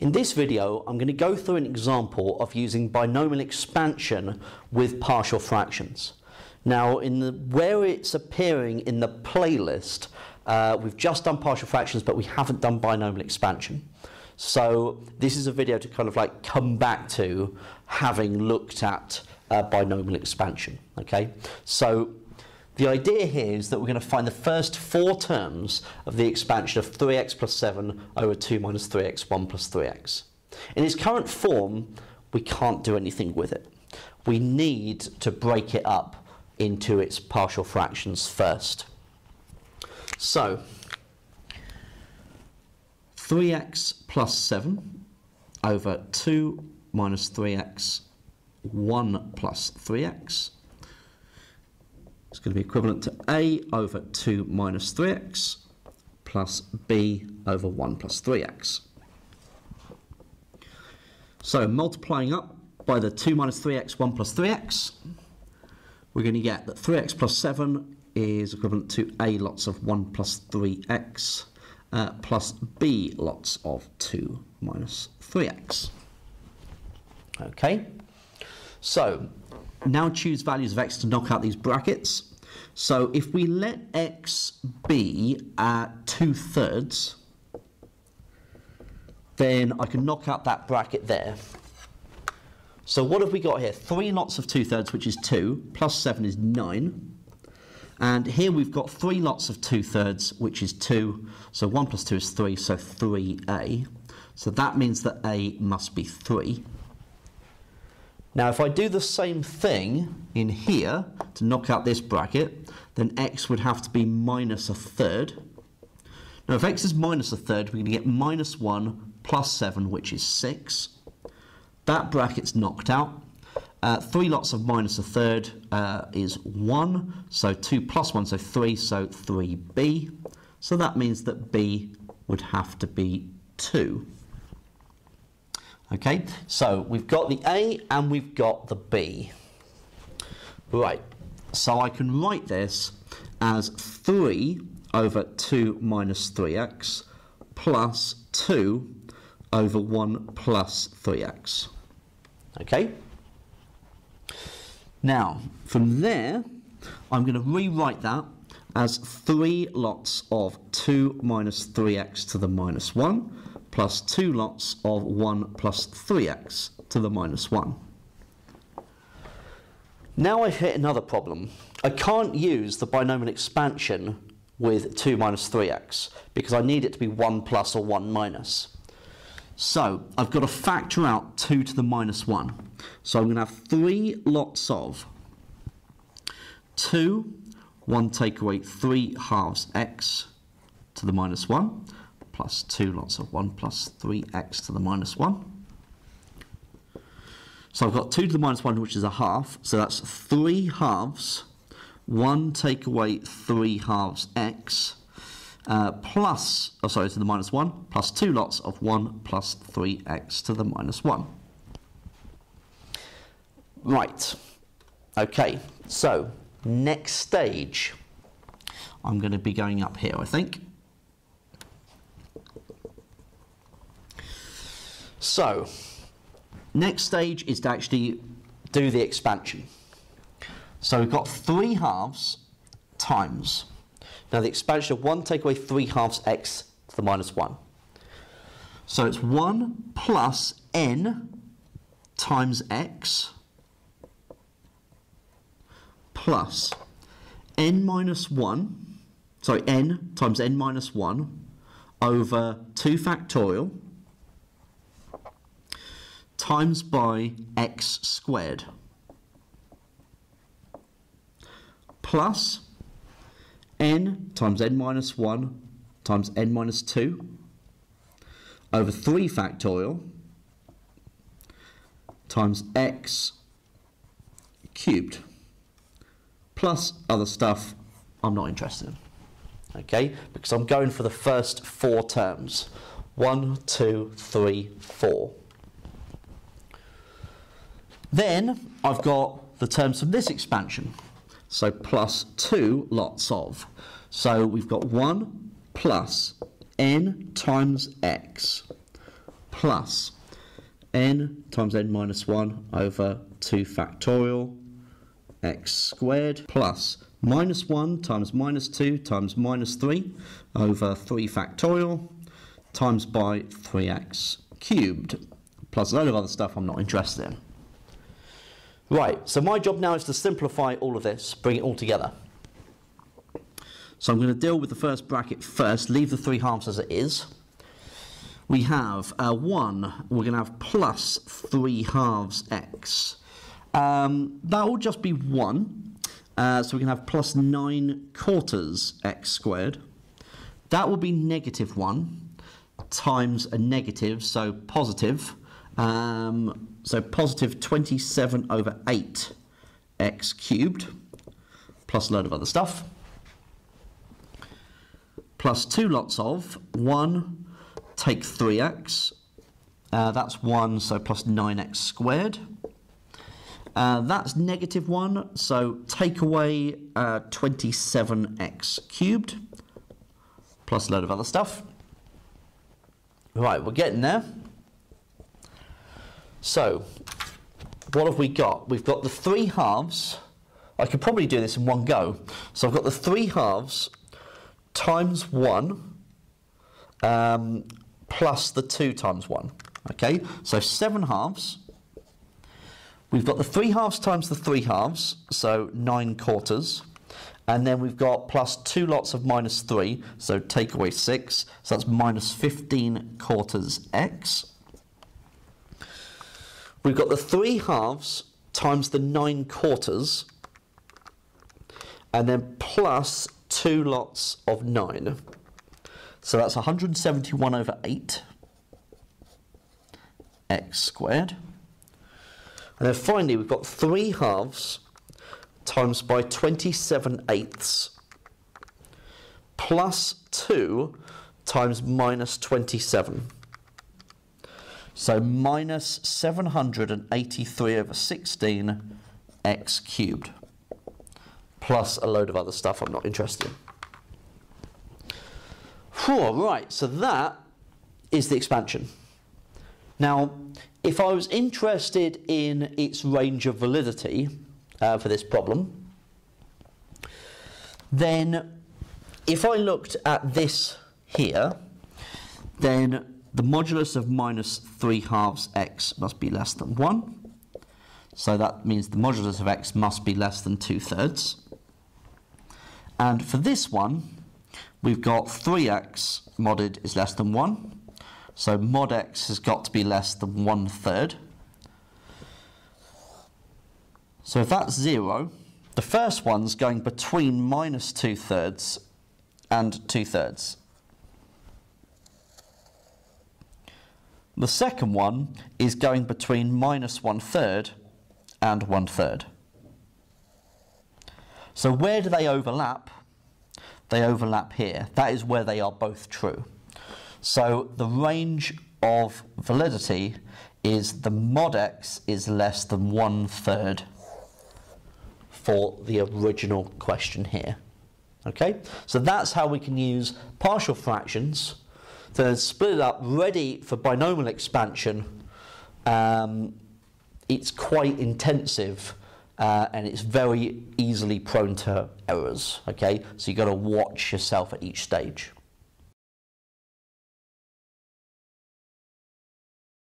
In this video, I'm going to go through an example of using binomial expansion with partial fractions. Now, in the, where it's appearing in the playlist, uh, we've just done partial fractions, but we haven't done binomial expansion. So this is a video to kind of like come back to having looked at uh, binomial expansion. Okay, so the idea here is that we're going to find the first four terms of the expansion of 3x plus 7 over 2 minus 3x 1 plus 3x. In its current form, we can't do anything with it. We need to break it up into its partial fractions first. So, 3x plus 7 over 2 minus 3x 1 plus 3x it's going to be equivalent to a over 2 minus 3x plus b over 1 plus 3x. So multiplying up by the 2 minus 3x, 1 plus 3x, we're going to get that 3x plus 7 is equivalent to a lots of 1 plus 3x uh, plus b lots of 2 minus 3x. Okay, so now choose values of x to knock out these brackets. So if we let x be at 2 thirds, then I can knock out that bracket there. So what have we got here? 3 lots of 2 thirds, which is 2, plus 7 is 9. And here we've got 3 lots of 2 thirds, which is 2. So 1 plus 2 is 3, so 3a. So that means that a must be 3. Now if I do the same thing in here to knock out this bracket, then x would have to be minus a third. Now if x is minus a third, we're going to get minus 1 plus 7, which is 6. That bracket's knocked out. Uh, 3 lots of minus a third uh, is 1, so 2 plus 1, so 3, so 3b. So that means that b would have to be 2. Okay, so we've got the A and we've got the B. Right, so I can write this as 3 over 2 minus 3x plus 2 over 1 plus 3x. Okay? Now, from there, I'm going to rewrite that as 3 lots of 2 minus 3x to the minus 1 plus 2 lots of 1 plus 3x to the minus 1. Now I've hit another problem. I can't use the binomial expansion with 2 minus 3x because I need it to be 1 plus or 1 minus. So I've got to factor out 2 to the minus 1. So I'm going to have 3 lots of 2, 1 take away 3 halves x to the minus 1 plus 2 lots of 1 plus 3x to the minus 1. So I've got 2 to the minus 1, which is a half. So that's 3 halves. 1 take away 3 halves x. Uh, plus, oh sorry, to the minus 1, plus 2 lots of 1 plus 3x to the minus 1. Right. Okay, so next stage. I'm going to be going up here, I think. So, next stage is to actually do the expansion. So we've got 3 halves times. Now the expansion of 1 take away 3 halves x to the minus 1. So it's 1 plus n times x plus n minus 1, sorry, n times n minus 1 over 2 factorial times by x squared plus n times n minus 1 times n minus 2 over 3 factorial times x cubed plus other stuff I'm not interested in. Okay, because I'm going for the first four terms. One, two, three, four. Then I've got the terms from this expansion. So plus 2 lots of. So we've got 1 plus n times x plus n times n minus 1 over 2 factorial x squared plus minus 1 times minus 2 times minus 3 over 3 factorial times by 3x cubed plus a load of other stuff I'm not interested in. Right, so my job now is to simplify all of this, bring it all together. So I'm going to deal with the first bracket first, leave the 3 halves as it is. We have uh, 1, we're going to have plus 3 halves x. Um, that will just be 1. Uh, so we can have plus 9 quarters x squared. That will be negative 1 times a negative, so positive. Um, so positive 27 over 8 x cubed, plus a load of other stuff. Plus two lots of 1, take 3x. Uh, that's 1, so plus 9x squared. Uh, that's negative 1, so take away uh, 27x cubed, plus a load of other stuff. Right, we're getting there. So, what have we got? We've got the 3 halves. I could probably do this in one go. So I've got the 3 halves times 1 um, plus the 2 times 1. Okay, so 7 halves We've got the 3 halves times the 3 halves, so 9 quarters. And then we've got plus 2 lots of minus 3, so take away 6. So that's minus 15 quarters x. We've got the 3 halves times the 9 quarters. And then plus 2 lots of 9. So that's 171 over 8 x squared. And then finally, we've got 3 halves times by 27 eighths plus 2 times minus 27. So minus 783 over 16 x cubed plus a load of other stuff I'm not interested in. Whew, right, so that is the expansion. Now, if I was interested in its range of validity uh, for this problem, then if I looked at this here, then the modulus of minus 3 halves x must be less than 1. So that means the modulus of x must be less than 2 thirds. And for this one, we've got 3x modded is less than 1. So mod x has got to be less than one third. So if that's zero, the first one's going between minus two thirds and two thirds. The second one is going between minus one third and one third. So where do they overlap? They overlap here. That is where they are both true. So the range of validity is the mod x is less than one third for the original question here. Okay, so that's how we can use partial fractions to split it up ready for binomial expansion. Um, it's quite intensive uh, and it's very easily prone to errors. Okay, so you've got to watch yourself at each stage.